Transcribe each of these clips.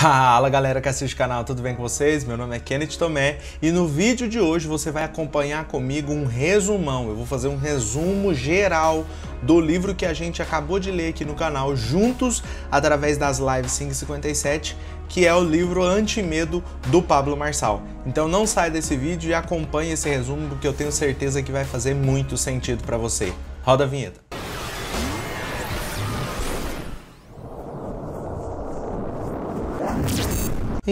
Fala galera que assiste o canal, tudo bem com vocês? Meu nome é Kenneth Tomé e no vídeo de hoje você vai acompanhar comigo um resumão. Eu vou fazer um resumo geral do livro que a gente acabou de ler aqui no canal juntos através das lives 557, que é o livro Antimedo do Pablo Marçal. Então não sai desse vídeo e acompanhe esse resumo porque eu tenho certeza que vai fazer muito sentido para você. Roda a vinheta.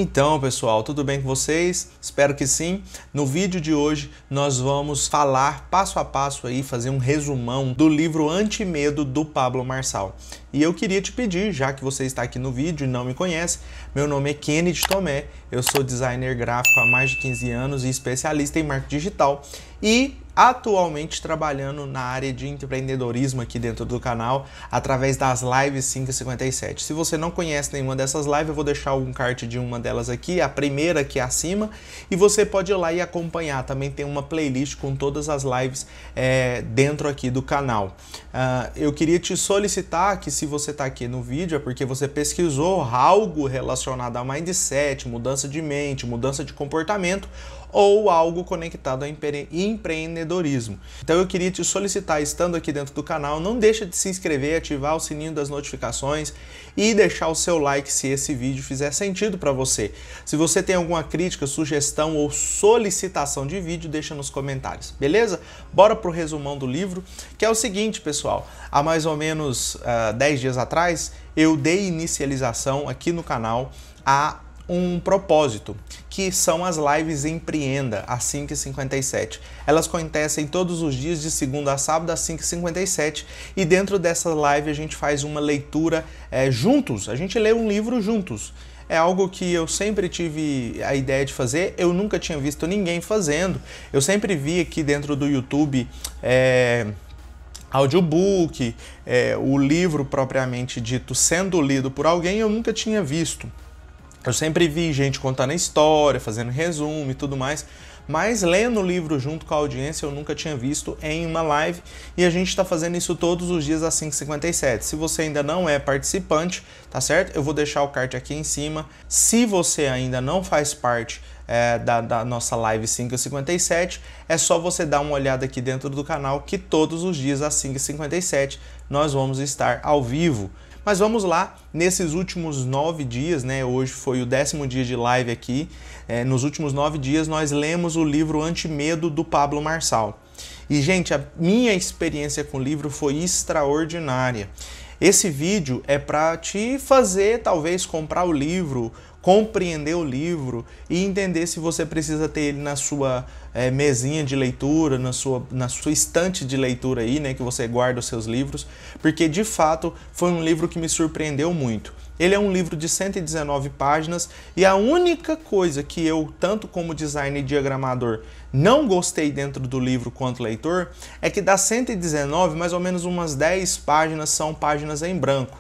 Então, pessoal, tudo bem com vocês? Espero que sim. No vídeo de hoje nós vamos falar passo a passo aí, fazer um resumão do livro Antimedo do Pablo Marçal. E eu queria te pedir, já que você está aqui no vídeo e não me conhece, meu nome é Kennedy Tomé, eu sou designer gráfico há mais de 15 anos e especialista em marketing digital e atualmente trabalhando na área de empreendedorismo aqui dentro do canal através das lives 557. Se você não conhece nenhuma dessas lives, eu vou deixar um card de uma delas aqui, a primeira aqui acima, e você pode ir lá e acompanhar. Também tem uma playlist com todas as lives é, dentro aqui do canal. Uh, eu queria te solicitar que se você está aqui no vídeo é porque você pesquisou algo relacionado a mindset, mudança de mente, mudança de comportamento ou algo conectado a empreendedorismo. Então eu queria te solicitar, estando aqui dentro do canal, não deixa de se inscrever, ativar o sininho das notificações e deixar o seu like se esse vídeo fizer sentido para você. Se você tem alguma crítica, sugestão ou solicitação de vídeo, deixa nos comentários, beleza? Bora pro resumão do livro, que é o seguinte, pessoal. Há mais ou menos uh, ah, 10 dias atrás, eu dei inicialização aqui no canal a um propósito, que são as lives Empreenda, às 5h57. Elas acontecem todos os dias, de segunda a sábado, às 5h57, e dentro dessa live a gente faz uma leitura é, juntos, a gente lê um livro juntos. É algo que eu sempre tive a ideia de fazer, eu nunca tinha visto ninguém fazendo. Eu sempre vi aqui dentro do YouTube. É, audiobook, é, o livro propriamente dito sendo lido por alguém, eu nunca tinha visto. Eu sempre vi gente contando a história, fazendo resumo e tudo mais, mas lendo o livro junto com a audiência eu nunca tinha visto em uma live e a gente está fazendo isso todos os dias às 5h57. Se você ainda não é participante, tá certo? Eu vou deixar o card aqui em cima. Se você ainda não faz parte é, da, da, nossa live 5h57, é só você dar uma olhada aqui dentro do canal que todos os dias às 5h57 nós vamos estar ao vivo. Mas vamos lá, nesses últimos nove dias, né? Hoje foi o décimo dia de live aqui. É, nos últimos nove dias nós lemos o livro Antimedo do Pablo Marçal. E, gente, a minha experiência com o livro foi extraordinária. Esse vídeo é para te fazer, talvez, comprar o livro compreender o livro e entender se você precisa ter ele na sua é, mesinha de leitura, na sua, na sua estante de leitura aí, né, que você guarda os seus livros, porque de fato foi um livro que me surpreendeu muito. Ele é um livro de 119 páginas e a única coisa que eu, tanto como designer e diagramador, não gostei dentro do livro quanto leitor é que das 119, mais ou menos umas 10 páginas são páginas em branco.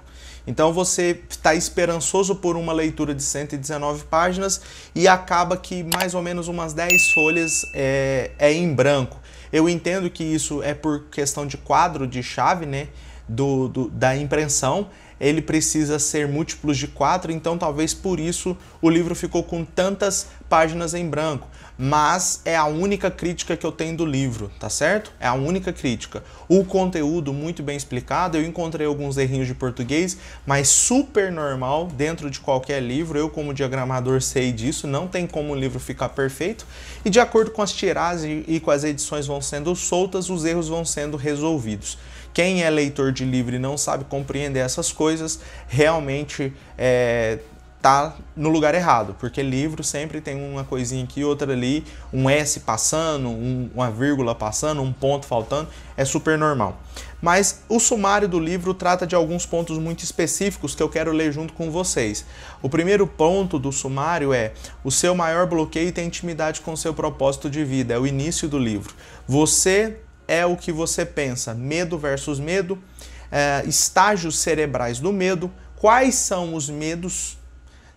Então você está esperançoso por uma leitura de 119 páginas e acaba que mais ou menos umas 10 folhas é, é em branco. Eu entendo que isso é por questão de quadro de chave, né? Do, do, da impressão, ele precisa ser múltiplos de quatro, então talvez por isso o livro ficou com tantas páginas em branco mas é a única crítica que eu tenho do livro, tá certo? É a única crítica. O conteúdo muito bem explicado, eu encontrei alguns errinhos de português, mas super normal dentro de qualquer livro. Eu, como diagramador, sei disso, não tem como o livro ficar perfeito. E de acordo com as tiragens e com as edições vão sendo soltas, os erros vão sendo resolvidos. Quem é leitor de livro e não sabe compreender essas coisas, realmente é, tá no lugar errado, porque livro sempre tem uma coisinha aqui, outra ali, um S passando, um, uma vírgula passando, um ponto faltando, é super normal. Mas o sumário do livro trata de alguns pontos muito específicos que eu quero ler junto com vocês. O primeiro ponto do sumário é: o seu maior bloqueio tem intimidade com seu propósito de vida, é o início do livro. Você é o que você pensa, medo versus medo, é, estágios cerebrais do medo, quais são os medos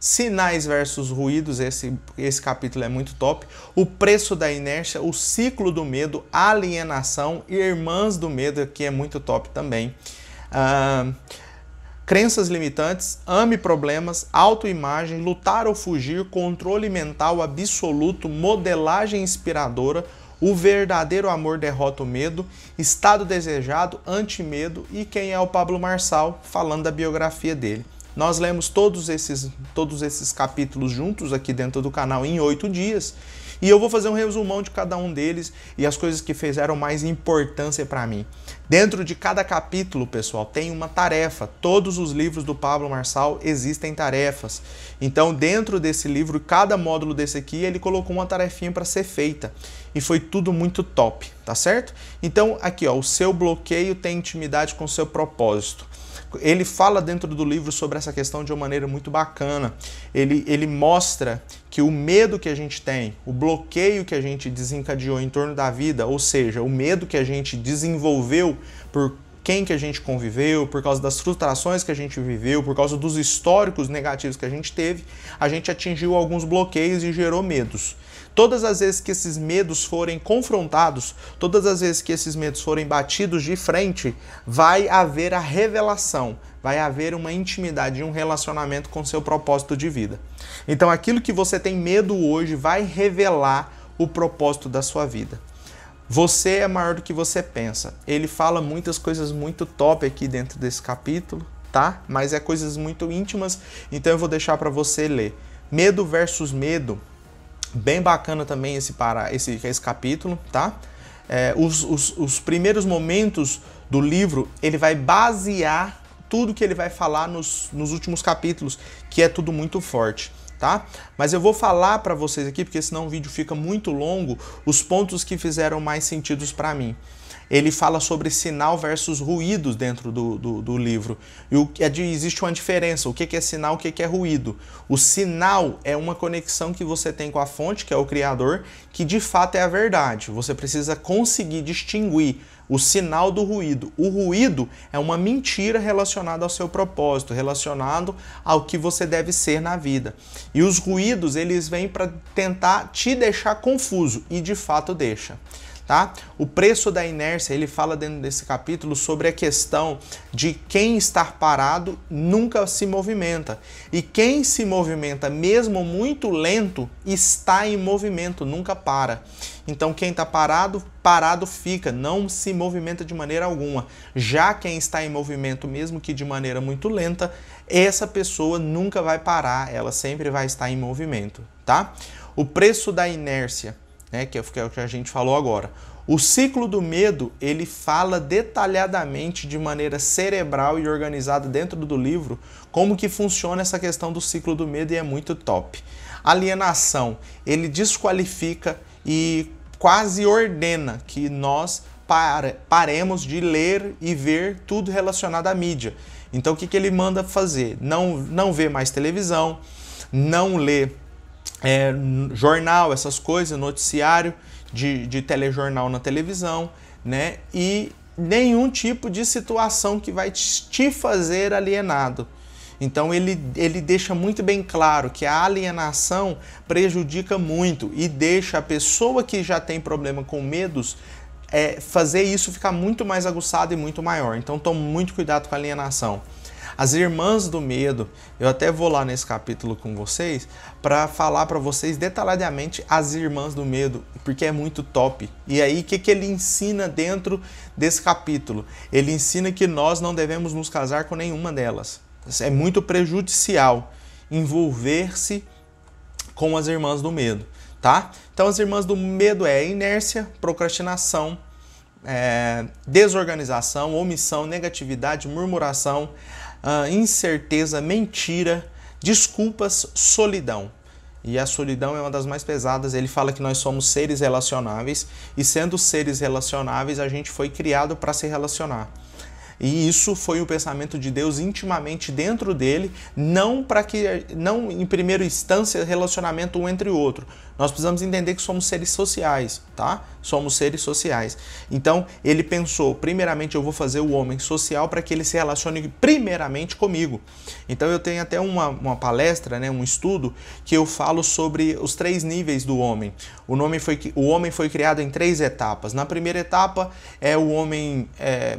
Sinais versus ruídos, esse, esse capítulo é muito top. O preço da inércia, o ciclo do medo, alienação, irmãs do medo, que é muito top também. Uh, crenças limitantes, ame problemas, autoimagem, lutar ou fugir, controle mental absoluto, modelagem inspiradora, o verdadeiro amor derrota o medo, estado desejado, anti-medo e quem é o Pablo Marçal, falando da biografia dele. Nós lemos todos esses, todos esses capítulos juntos aqui dentro do canal em oito dias e eu vou fazer um resumão de cada um deles e as coisas que fizeram mais importância para mim. Dentro de cada capítulo, pessoal, tem uma tarefa. Todos os livros do Pablo Marçal existem tarefas. Então, dentro desse livro, cada módulo desse aqui, ele colocou uma tarefinha para ser feita. E foi tudo muito top, tá certo? Então, aqui, ó, o seu bloqueio tem intimidade com o seu propósito ele fala dentro do livro sobre essa questão de uma maneira muito bacana. Ele, ele mostra que o medo que a gente tem, o bloqueio que a gente desencadeou em torno da vida, ou seja, o medo que a gente desenvolveu por quem que a gente conviveu, por causa das frustrações que a gente viveu, por causa dos históricos negativos que a gente teve, a gente atingiu alguns bloqueios e gerou medos. Todas as vezes que esses medos forem confrontados, todas as vezes que esses medos forem batidos de frente, vai haver a revelação, vai haver uma intimidade um relacionamento com seu propósito de vida. Então, aquilo que você tem medo hoje vai revelar o propósito da sua vida. Você é maior do que você pensa. Ele fala muitas coisas muito top aqui dentro desse capítulo, tá? Mas é coisas muito íntimas, então eu vou deixar para você ler. Medo versus medo Bem bacana também esse, para, esse, esse capítulo, tá? É, os, os, os primeiros momentos do livro, ele vai basear tudo que ele vai falar nos, nos últimos capítulos, que é tudo muito forte. Tá? Mas eu vou falar para vocês aqui, porque senão o vídeo fica muito longo, os pontos que fizeram mais sentido para mim ele fala sobre sinal versus ruídos dentro do, do, do livro. E o, é de, existe uma diferença. O que é sinal, o que é ruído? O sinal é uma conexão que você tem com a fonte, que é o Criador, que de fato é a verdade. Você precisa conseguir distinguir o sinal do ruído. O ruído é uma mentira relacionada ao seu propósito, relacionado ao que você deve ser na vida. E os ruídos, eles vêm para tentar te deixar confuso e de fato deixa tá? O preço da inércia, ele fala dentro desse capítulo sobre a questão de quem estar parado nunca se movimenta. E quem se movimenta, mesmo muito lento, está em movimento, nunca para. Então quem está parado, parado fica, não se movimenta de maneira alguma. Já quem está em movimento, mesmo que de maneira muito lenta, essa pessoa nunca vai parar, ela sempre vai estar em movimento, tá? O preço da inércia né, que é o que a gente falou agora. O ciclo do medo, ele fala detalhadamente de maneira cerebral e organizada dentro do livro como que funciona essa questão do ciclo do medo e é muito top. Alienação, ele desqualifica e quase ordena que nós paremos de ler e ver tudo relacionado à mídia. Então o que, que ele manda fazer? Não, não ver mais televisão, não ler é, jornal, essas coisas, noticiário de, de telejornal na televisão, né? E nenhum tipo de situação que vai te fazer alienado. Então ele, ele deixa muito bem claro que a alienação prejudica muito e deixa a pessoa que já tem problema com medos é, fazer isso ficar muito mais aguçado e muito maior. Então tome muito cuidado com a alienação. As irmãs do medo, eu até vou lá nesse capítulo com vocês para falar para vocês detalhadamente as irmãs do medo, porque é muito top. E aí, o que, que ele ensina dentro desse capítulo? Ele ensina que nós não devemos nos casar com nenhuma delas. É muito prejudicial envolver-se com as irmãs do medo, tá? Então, as irmãs do medo é inércia, procrastinação, é, desorganização, omissão, negatividade, murmuração, incerteza, mentira, desculpas, solidão. E a solidão é uma das mais pesadas. Ele fala que nós somos seres relacionáveis e, sendo seres relacionáveis, a gente foi criado para se relacionar. E isso foi o pensamento de Deus intimamente dentro dele, não para que não em primeira instância relacionamento um entre o outro. Nós precisamos entender que somos seres sociais, tá? Somos seres sociais. Então, ele pensou, primeiramente eu vou fazer o homem social para que ele se relacione primeiramente comigo. Então, eu tenho até uma, uma palestra, né, um estudo que eu falo sobre os três níveis do homem. O, nome foi, o homem foi criado em três etapas. Na primeira etapa é o homem é,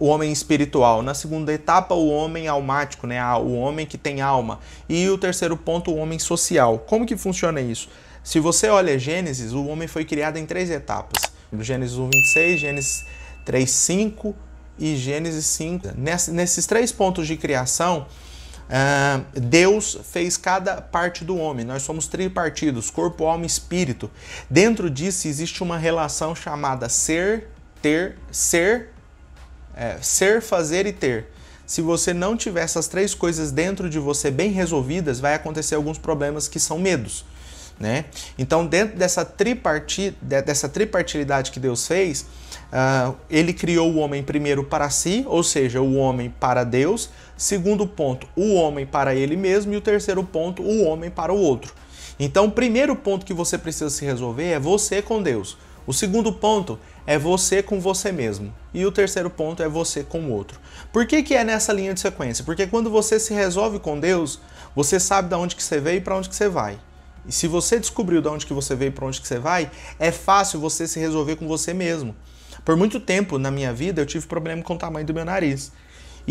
o homem espiritual. Na segunda etapa, o homem almático, né? o homem que tem alma. E o terceiro ponto, o homem social. Como que funciona isso? Se você olha Gênesis, o homem foi criado em três etapas. Gênesis 1, 26, Gênesis 3, 5 e Gênesis 5. nesses três pontos de criação, Uh, Deus fez cada parte do homem. Nós somos tripartidos: corpo, alma e espírito. Dentro disso existe uma relação chamada ser, ter, ser, é, ser, fazer e ter. Se você não tiver essas três coisas dentro de você bem resolvidas, vai acontecer alguns problemas que são medos. Né? Então, dentro dessa, triparti, dessa tripartilidade que Deus fez, uh, ele criou o homem primeiro para si, ou seja, o homem para Deus. Segundo ponto, o homem para ele mesmo. E o terceiro ponto, o homem para o outro. Então, o primeiro ponto que você precisa se resolver é você com Deus. O segundo ponto é você com você mesmo. E o terceiro ponto é você com o outro. Por que, que é nessa linha de sequência? Porque quando você se resolve com Deus, você sabe de onde que você veio e para onde que você vai. E se você descobriu de onde que você veio e para onde que você vai, é fácil você se resolver com você mesmo. Por muito tempo na minha vida eu tive problema com o tamanho do meu nariz.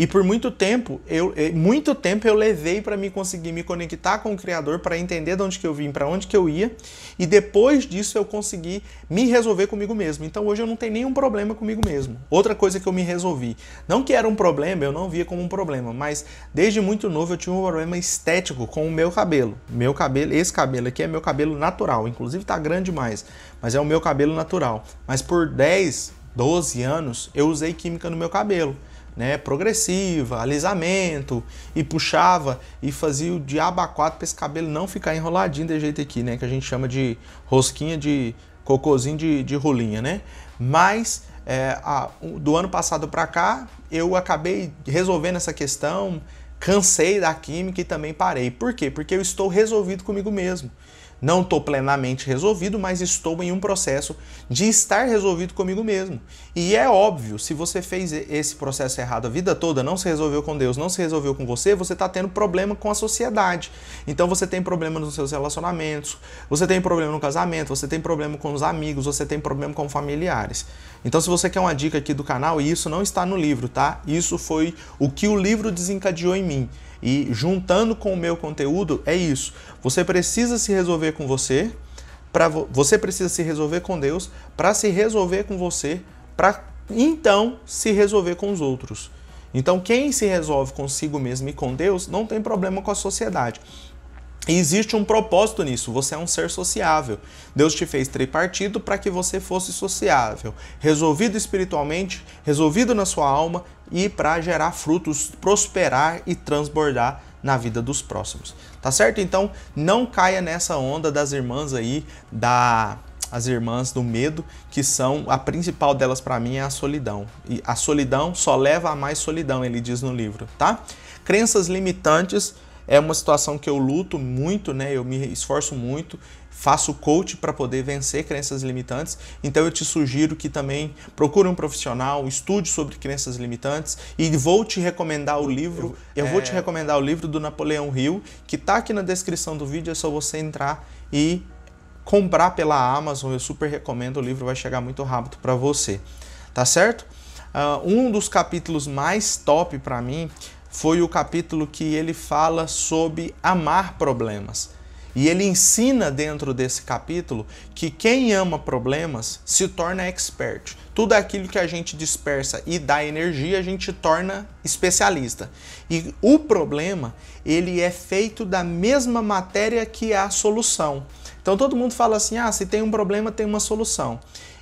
E por muito tempo, eu, eh, muito tempo eu levei para me conseguir me conectar com o Criador, para entender de onde que eu vim, para onde que eu ia, e depois disso eu consegui me resolver comigo mesmo. Então hoje eu não tenho nenhum problema comigo mesmo. Outra coisa que eu me resolvi, não que era um problema, eu não via como um problema, mas desde muito novo eu tinha um problema estético com o meu cabelo. Meu cabelo, esse cabelo aqui é meu cabelo natural, inclusive tá grande demais, mas é o meu cabelo natural. Mas por 10, 12 anos eu usei química no meu cabelo né, progressiva, alisamento, e puxava e fazia o diabo a quatro para esse cabelo não ficar enroladinho de jeito aqui, né, que a gente chama de rosquinha de cocôzinho de, de rolinha, né? Mas é, a, do ano passado para cá eu acabei resolvendo essa questão, cansei da química e também parei. Por quê? Porque eu estou resolvido comigo mesmo. Não estou plenamente resolvido, mas estou em um processo de estar resolvido comigo mesmo. E é óbvio, se você fez esse processo errado a vida toda, não se resolveu com Deus, não se resolveu com você, você está tendo problema com a sociedade. Então você tem problema nos seus relacionamentos, você tem problema no casamento, você tem problema com os amigos, você tem problema com familiares. Então, se você quer uma dica aqui do canal, e isso não está no livro, tá? Isso foi o que o livro desencadeou em mim. E juntando com o meu conteúdo, é isso. Você precisa se resolver com você, para você precisa se resolver com Deus, para se resolver com você, para então se resolver com os outros. Então, quem se resolve consigo mesmo e com Deus não tem problema com a sociedade. E existe um propósito nisso, você é um ser sociável. Deus te fez tripartido para que você fosse sociável, resolvido espiritualmente, resolvido na sua alma e para gerar frutos, prosperar e transbordar na vida dos próximos. Tá certo? Então, não caia nessa onda das irmãs aí, da as irmãs do medo, que são a principal delas para mim é a solidão. E a solidão só leva a mais solidão, ele diz no livro, tá? Crenças limitantes é uma situação que eu luto muito, né? Eu me esforço muito, faço coach para poder vencer crenças limitantes. Então eu te sugiro que também procure um profissional, estude sobre crenças limitantes e vou te recomendar o livro. Eu, eu vou te é. recomendar o livro do Napoleão Hill, que está aqui na descrição do vídeo, é só você entrar e comprar pela Amazon. Eu super recomendo, o livro vai chegar muito rápido para você. Tá certo? Uh, um dos capítulos mais top para mim foi o capítulo que ele fala sobre amar problemas. E ele ensina dentro desse capítulo que quem ama problemas se torna expert. Tudo aquilo que a gente dispersa e dá energia, a gente torna especialista. E o problema, ele é feito da mesma matéria que a solução. Então todo mundo fala assim: "Ah, se tem um problema, tem uma solução".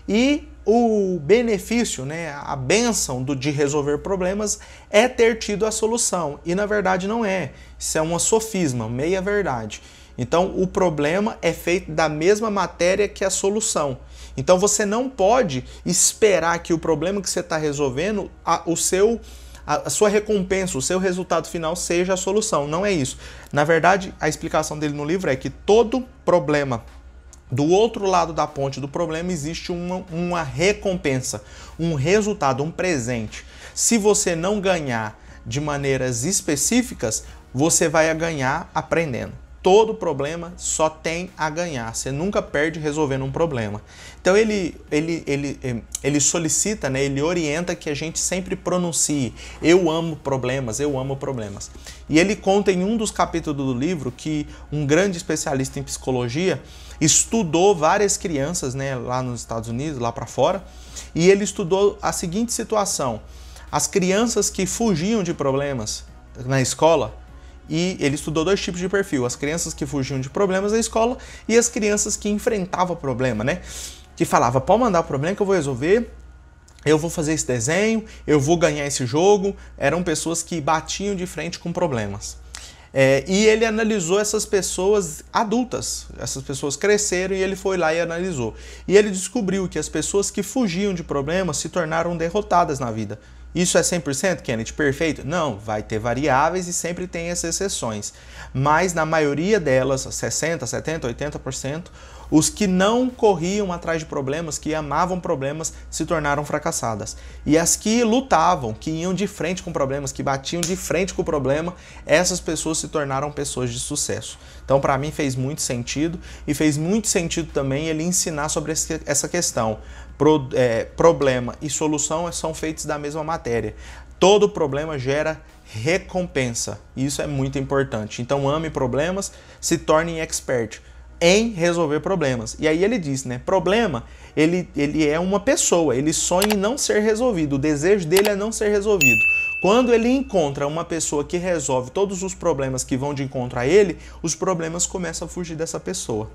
E o benefício, né, a benção do, de resolver problemas é ter tido a solução. E na verdade não é. Isso é uma sofisma, meia verdade. Então o problema é feito da mesma matéria que a solução. Então você não pode esperar que o problema que você está resolvendo, a, o seu a, sua recompensa, o seu resultado final seja a solução. Não é isso. Na verdade, a explicação dele no livro é que todo problema do outro lado da ponte do problema existe uma, uma recompensa, um resultado, um presente. Se você não ganhar de maneiras específicas, você vai ganhar aprendendo. Todo problema só tem a ganhar. Você nunca perde resolvendo um problema. Então ele, ele, ele, ele solicita, né, ele orienta que a gente sempre pronuncie eu amo problemas, eu amo problemas. E ele conta em um dos capítulos do livro que um grande especialista em psicologia estudou várias crianças né, lá nos Estados Unidos, lá para fora, e ele estudou a seguinte situação: as crianças que fugiam de problemas na escola e ele estudou dois tipos de perfil: as crianças que fugiam de problemas da escola e as crianças que enfrentavam o problema, né? Que falava, pode mandar o problema que eu vou resolver, eu vou fazer esse desenho, eu vou ganhar esse jogo. Eram pessoas que batiam de frente com problemas. É, e ele analisou essas pessoas adultas, essas pessoas cresceram e ele foi lá e analisou. E ele descobriu que as pessoas que fugiam de problemas se tornaram derrotadas na vida. Isso é 100%, Kenneth? Perfeito? Não, vai ter variáveis e sempre tem essas exceções. Mas na maioria delas, 60%, 70%, 80%, os que não corriam atrás de problemas, que amavam problemas, se tornaram fracassadas. E as que lutavam, que iam de frente com problemas, que batiam de frente com o problema, essas pessoas se tornaram pessoas de sucesso. Então, para mim, fez muito sentido e fez muito sentido também ele ensinar sobre essa questão. Pro, é, problema e solução são feitos da mesma matéria. Todo problema gera recompensa. Isso é muito importante. Então ame problemas, se torne expert em resolver problemas. E aí ele diz, né? Problema, ele, ele é uma pessoa, ele sonha em não ser resolvido. O desejo dele é não ser resolvido. Quando ele encontra uma pessoa que resolve todos os problemas que vão de encontro a ele, os problemas começam a fugir dessa pessoa.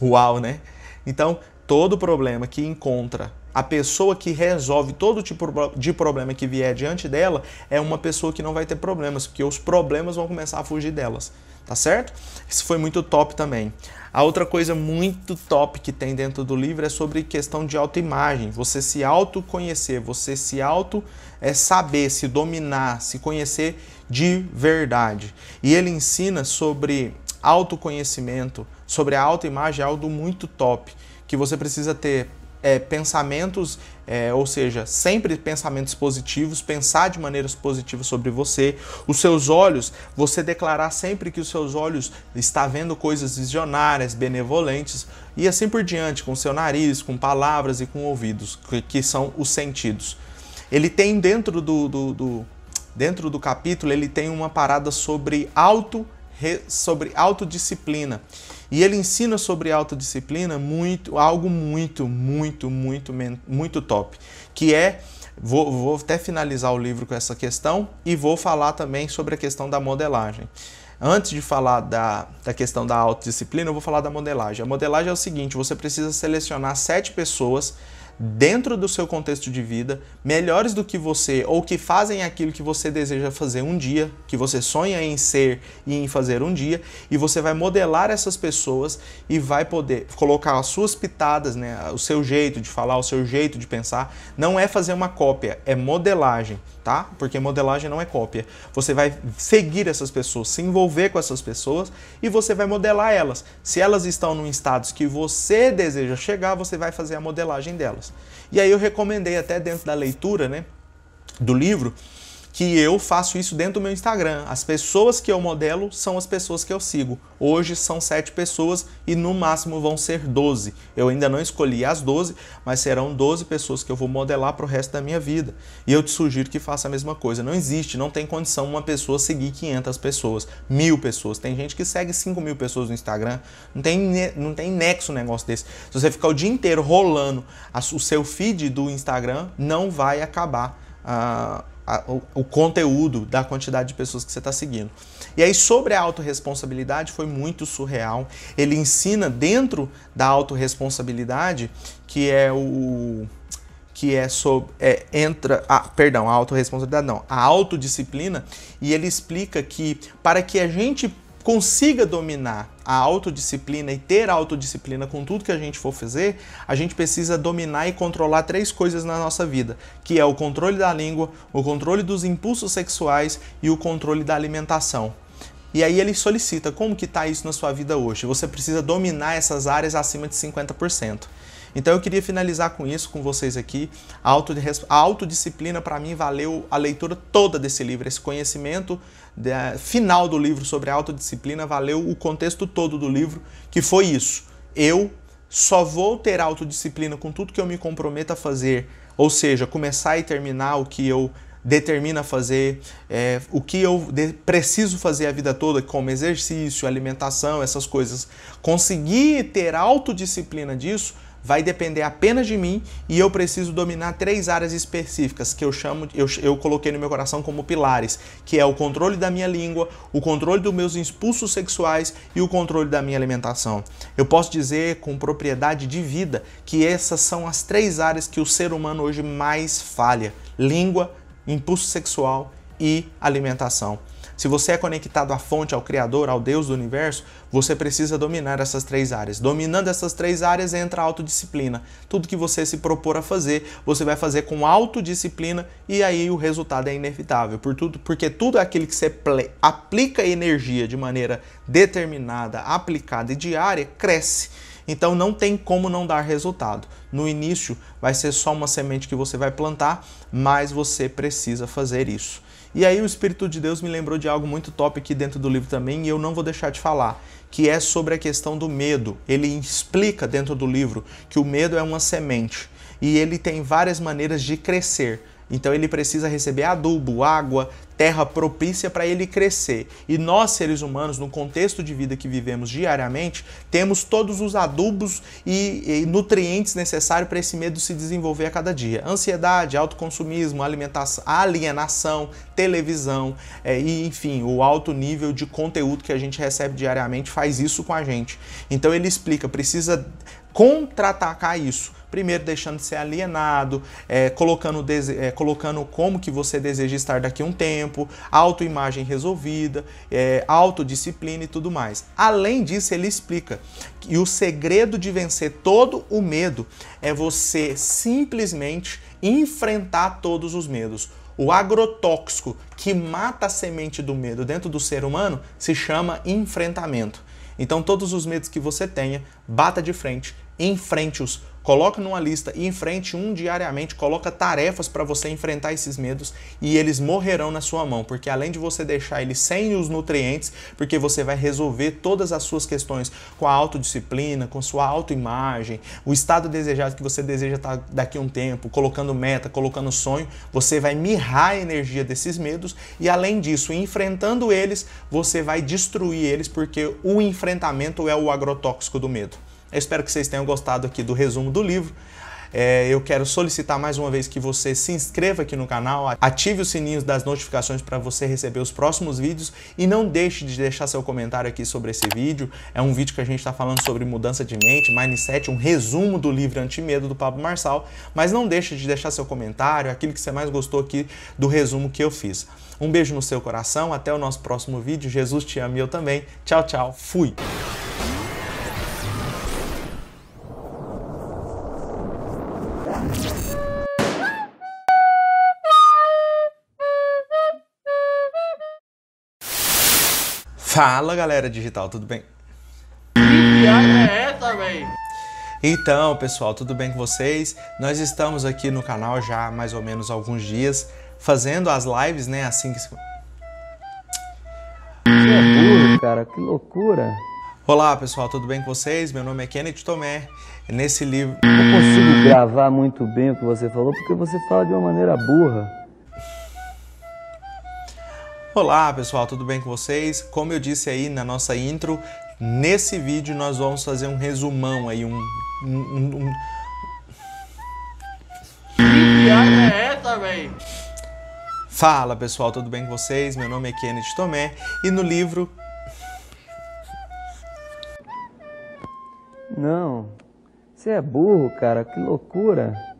Uau, né? Então, todo problema que encontra a pessoa que resolve todo tipo de problema que vier diante dela é uma pessoa que não vai ter problemas, porque os problemas vão começar a fugir delas, tá certo? Isso foi muito top também. A outra coisa muito top que tem dentro do livro é sobre questão de autoimagem, você se autoconhecer, você se auto é, saber, se dominar, se conhecer de verdade. E ele ensina sobre autoconhecimento, sobre a autoimagem, é algo muito top que você precisa ter é, pensamentos, é, ou seja, sempre pensamentos positivos, pensar de maneiras positivas sobre você. Os seus olhos, você declarar sempre que os seus olhos está vendo coisas visionárias, benevolentes e assim por diante, com seu nariz, com palavras e com ouvidos, que, que são os sentidos. Ele tem dentro do, do, do, dentro do capítulo, ele tem uma parada sobre auto sobre autodisciplina. E ele ensina sobre autodisciplina muito, algo muito, muito, muito, muito top, que é Vou, vou, até finalizar o livro com essa questão e vou falar também sobre a questão da modelagem. Antes de falar da, da questão da autodisciplina, eu vou falar da modelagem. A modelagem é o seguinte: você precisa selecionar sete pessoas dentro do seu contexto de vida, melhores do que você ou que fazem aquilo que você deseja fazer um dia, que você sonha em ser e em fazer um dia, e você vai modelar essas pessoas e vai poder colocar as suas pitadas, né, o seu jeito de falar, o seu jeito de pensar. Não é fazer uma cópia, é modelagem, tá? Porque modelagem não é cópia. Você vai seguir essas pessoas, se envolver com essas pessoas e você vai modelar elas. Se elas estão num status que você deseja chegar, você vai fazer a modelagem delas. E aí eu recomendei até dentro da leitura, né, do livro, que eu faço isso dentro do meu Instagram. As pessoas que eu modelo são as pessoas que eu sigo. Hoje são sete pessoas e no máximo vão ser 12. Eu ainda não escolhi as 12, mas serão 12 pessoas que eu vou modelar para o resto da minha vida. E eu te sugiro que faça a mesma coisa. Não existe, não tem condição uma pessoa seguir 500 pessoas, mil pessoas. Tem gente que segue 5 mil pessoas no Instagram. Não tem, não tem nexo um negócio desse. Se você ficar o dia inteiro rolando o seu feed do Instagram, não vai acabar. Uh, a, o, o, conteúdo da quantidade de pessoas que você está seguindo. E aí, sobre a autorresponsabilidade, foi muito surreal. Ele ensina dentro da autorresponsabilidade, que é o. que é sobre. É, entra. Ah, perdão, a autorresponsabilidade não, a autodisciplina, e ele explica que para que a gente consiga dominar a autodisciplina e ter autodisciplina com tudo que a gente for fazer, a gente precisa dominar e controlar três coisas na nossa vida, que é o controle da língua, o controle dos impulsos sexuais e o controle da alimentação. E aí ele solicita como que está isso na sua vida hoje. Você precisa dominar essas áreas acima de 50%. Então eu queria finalizar com isso com vocês aqui. A, autodisciplina para mim valeu a leitura toda desse livro, esse conhecimento final do livro sobre a autodisciplina valeu o contexto todo do livro, que foi isso. Eu só vou ter autodisciplina com tudo que eu me comprometo a fazer, ou seja, começar e terminar o que eu determina fazer, é, o que eu preciso fazer a vida toda, como exercício, alimentação, essas coisas. Conseguir ter autodisciplina disso vai depender apenas de mim e eu preciso dominar três áreas específicas que eu chamo, eu, eu coloquei no meu coração como pilares, que é o controle da minha língua, o controle dos meus impulsos sexuais e o controle da minha alimentação. Eu posso dizer com propriedade de vida que essas são as três áreas que o ser humano hoje mais falha: língua, impulso sexual e alimentação. Se você é conectado à fonte, ao Criador, ao Deus do universo, você precisa dominar essas três áreas. Dominando essas três áreas entra a autodisciplina. Tudo que você se propor a fazer, você vai fazer com autodisciplina e aí o resultado é inevitável. Por tudo, porque tudo aquilo que você aplica energia de maneira determinada, aplicada e diária, cresce. Então não tem como não dar resultado. No início vai ser só uma semente que você vai plantar, mas você precisa fazer isso. E aí o Espírito de Deus me lembrou de algo muito top aqui dentro do livro também, e eu não vou deixar de falar, que é sobre a questão do medo. Ele explica dentro do livro que o medo é uma semente e ele tem várias maneiras de crescer. Então ele precisa receber adubo, água, terra propícia para ele crescer. E nós, seres humanos, no contexto de vida que vivemos diariamente, temos todos os adubos e, e nutrientes necessários para esse medo se desenvolver a cada dia. Ansiedade, autoconsumismo, alimentação, alienação, televisão é, e, enfim, o alto nível de conteúdo que a gente recebe diariamente faz isso com a gente. Então ele explica, precisa contra-atacar isso primeiro deixando de ser alienado, é, colocando, é, colocando como que você deseja estar daqui a um tempo, autoimagem resolvida, é, autodisciplina e tudo mais. Além disso, ele explica que o segredo de vencer todo o medo é você simplesmente enfrentar todos os medos. O agrotóxico que mata a semente do medo dentro do ser humano se chama enfrentamento. Então, todos os medos que você tenha, bata de frente, enfrente-os, coloca numa lista e enfrente um diariamente, coloca tarefas para você enfrentar esses medos e eles morrerão na sua mão, porque além de você deixar eles sem os nutrientes, porque você vai resolver todas as suas questões com a autodisciplina, com sua autoimagem, o estado desejado que você deseja estar daqui a um tempo, colocando meta, colocando sonho, você vai mirrar a energia desses medos e além disso, enfrentando eles, você vai destruir eles, porque o enfrentamento é o agrotóxico do medo. Eu espero que vocês tenham gostado aqui do resumo do livro. É, eu quero solicitar mais uma vez que você se inscreva aqui no canal, ative os sininhos das notificações para você receber os próximos vídeos e não deixe de deixar seu comentário aqui sobre esse vídeo. É um vídeo que a gente está falando sobre mudança de mente, mindset, um resumo do livro Antimedo do Pablo Marçal, mas não deixe de deixar seu comentário, aquilo que você mais gostou aqui do resumo que eu fiz. Um beijo no seu coração, até o nosso próximo vídeo. Jesus te ama e eu também. Tchau, tchau. Fui! Fala galera digital, tudo bem? Que é essa, velho? Então, pessoal, tudo bem com vocês? Nós estamos aqui no canal já há mais ou menos alguns dias, fazendo as lives, né? Assim que. Você é burro, cara, que loucura! Olá, pessoal, tudo bem com vocês? Meu nome é Kenneth Tomé. Nesse livro. Eu consigo gravar muito bem o que você falou porque você fala de uma maneira burra. Olá pessoal, tudo bem com vocês? Como eu disse aí na nossa intro, nesse vídeo nós vamos fazer um resumão aí, um... um, um... Que viagem é essa, velho? Fala pessoal, tudo bem com vocês? Meu nome é Kenneth Tomé e no livro... Não, você é burro, cara, que loucura.